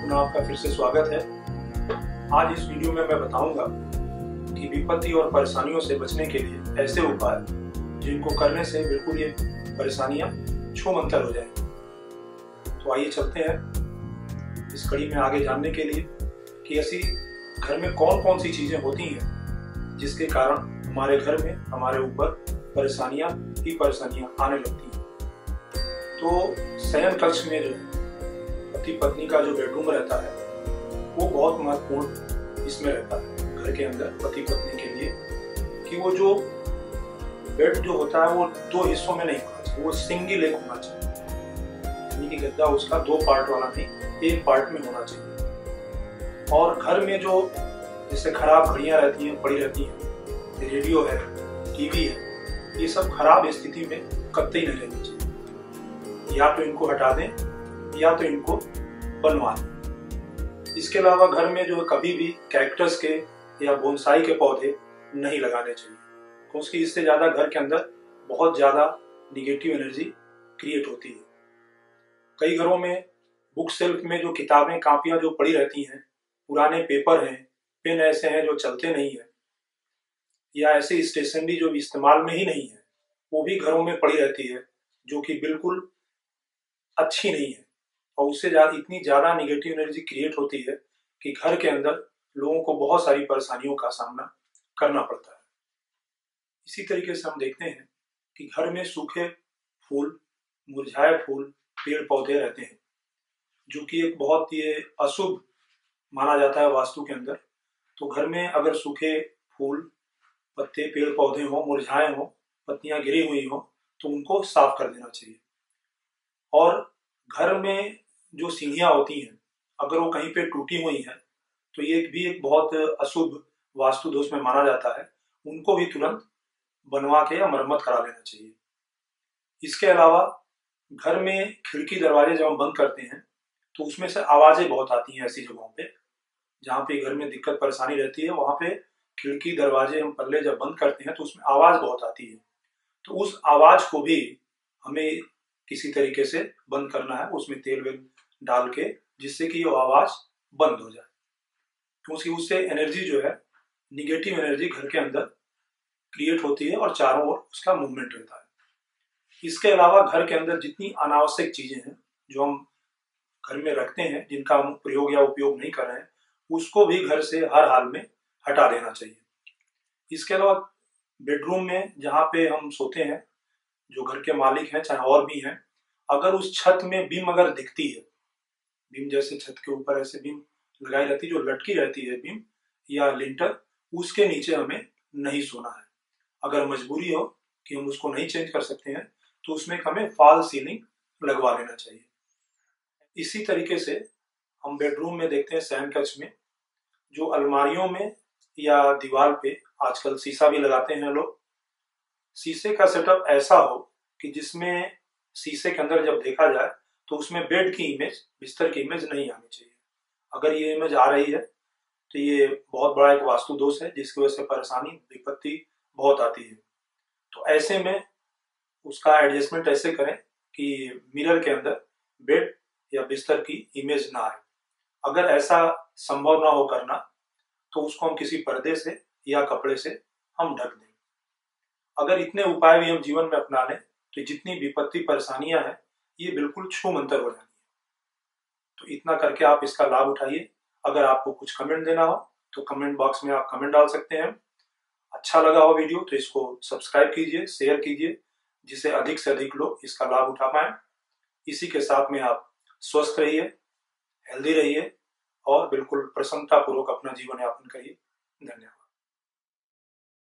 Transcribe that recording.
पुनः आपका फिर से स्वागत है। आज इस वीडियो में मैं बताऊँगा कि विपत्ति और परेशानियों से बचने के लिए ऐसे उपाय, जिनको करने से बिल्कुल ये परेशानियाँ छूमंतर हो जाएँगी। तो आइए चलते हैं इस कड़ी में आगे जानने के लिए कि ऐसी घर में कौन कौन सी चीज़ें होती हैं, जिसके कारण हमारे घर में हमारे ऊपर परेशानियाँ ही परेशानियाँ आने लगती हैं। तो शयन कक्ष में जो पति पत्नी का जो बेडरूम रहता है, वो बहुत महत्वपूर्ण इसमें रहता है, घर के अंदर पति पत्नी के लिए। कि वो जो बेड जो होता है, वो दो हिस्सों में नहीं होना चाहिए, वो सिंगल एक होना चाहिए। गद्दा उसका दो पार्ट वाला नहीं, एक पार्ट में होना चाहिए। और घर में जो, जैसे खराब घड़ियाँ रहती हैं, पड़ी रहती हैं, रेडियो है, टीवी है, ये सब खराब स्थिति में कतई नहीं रहनी चाहिए। या तो इनको हटा दें, या तो इनको बनवा दें। इसके अलावा घर में जो कभी भी कैक्टस के या बोनसाई के पौधे नहीं लगाने चाहिए, क्योंकि इससे ज़्यादा घर के अंदर बहुत ज़्यादा निगेटिव एनर्जी क्रिएट होती है। कई घरों में बुक सेल्फ में जो किताबें, कापियाँ जो पड़ी रहती हैं, पुराने पेपर हैं पेन ऐसे हैं जो चलते नहीं है, या ऐसी स्टेशनरी जो इस्तेमाल में ही नहीं है, वो भी घरों में पड़ी रहती है, जो कि बिल्कुल अच्छी नहीं है। और उससे ज़्यादा इतनी ज़्यादा निगेटिव एनर्जी क्रिएट होती है कि घर के अंदर लोगों को बहुत सारी परेशानियों का सामना करना पड़ता है। इसी तरीके से हम देखते हैं कि घर में सूखे फूल, मुरझाए फूल पेड़ पौधे रहते हैं, जो कि एक बहुत ही अशुभ माना जाता है वास्तु के अंदर। तो घर में अगर सूखे फूल, पत्ते पेड़ पौधे हों, मुरझाए हों, पत्तियाँ गिरी हुई हों तो उनको साफ़ कर देना चाहिए। और घर में जो सीढ़ियाँ होती हैं, अगर वो कहीं पे टूटी हुई हैं तो ये भी एक बहुत अशुभ वास्तु दोष में माना जाता है। उनको भी तुरंत बनवा के या मरम्मत करा लेना चाहिए। इसके अलावा घर में खिड़की दरवाजे जब हम बंद करते हैं तो उसमें से आवाज़ें बहुत आती हैं ऐसी जगहों पे, जहाँ पे घर में दिक्कत परेशानी रहती है। वहाँ पे खिड़की दरवाजे हम पल्ले जब बंद करते हैं तो उसमें आवाज़ बहुत आती है। तो उस आवाज़ को भी हमें किसी तरीके से बंद करना है, उसमें तेल वेल डाल के, जिससे कि वो आवाज़ बंद हो जाए। क्योंकि उससे एनर्जी जो है निगेटिव एनर्जी घर के अंदर क्रिएट होती है और चारों ओर उसका मूवमेंट रहता है। इसके अलावा घर के अंदर जितनी अनावश्यक चीज़ें हैं, जो हम घर में रखते हैं, जिनका हम प्रयोग या उपयोग नहीं कर रहे हैं, उसको भी घर से हर हाल में हटा देना चाहिए। इसके अलावा बेडरूम में जहाँ पे हम सोते हैं जो घर के मालिक हैं, चाहे और भी हैं, अगर उस छत में बीम अगर दिखती है, बीम जैसे छत के ऊपर ऐसे बीम लगाई रहती है, जो लटकी रहती है बीम या लिंटर, उसके नीचे हमें नहीं सोना है। अगर मजबूरी हो कि हम उसको नहीं चेंज कर सकते हैं तो उसमें हमें फॉल सीलिंग लगवा लेना चाहिए। इसी तरीके से हम बेडरूम में देखते हैं सैन कक्ष में, जो अलमारियों में या दीवार पे आजकल शीशा भी लगाते हैं लोग शीशे का सेटअप ऐसा हो कि जिसमें शीशे के अंदर जब देखा जाए तो उसमें बेड की इमेज बिस्तर की इमेज नहीं आनी चाहिए। अगर ये इमेज आ रही है तो ये बहुत बड़ा एक वास्तु दोष है, जिसकी वजह से परेशानी, विपत्ति बहुत आती है। तो ऐसे में उसका एडजस्टमेंट ऐसे करें कि मिरर के अंदर बेड या बिस्तर की इमेज ना आए। अगर ऐसा संभव ना हो करना तो उसको हम किसी पर्दे से या कपड़े से हम ढक दें। अगर इतने उपाय भी हम जीवन में अपना लें तो जितनी विपत्ति परेशानियाँ हैं, ये बिल्कुल छू मंतर हो जाती है। तो इतना करके आप इसका लाभ उठाइए। अगर आपको कुछ कमेंट देना हो तो कमेंट बॉक्स में आप कमेंट डाल सकते हैं। अच्छा लगा हो वीडियो तो इसको सब्सक्राइब कीजिए शेयर कीजिए, जिससे अधिक से अधिक लोग इसका लाभ उठा पाए। इसी के साथ में आप स्वस्थ रहिए हेल्दी रहिए, और बिल्कुल प्रसन्नतापूर्वक अपना जीवन यापन करिए। धन्यवाद।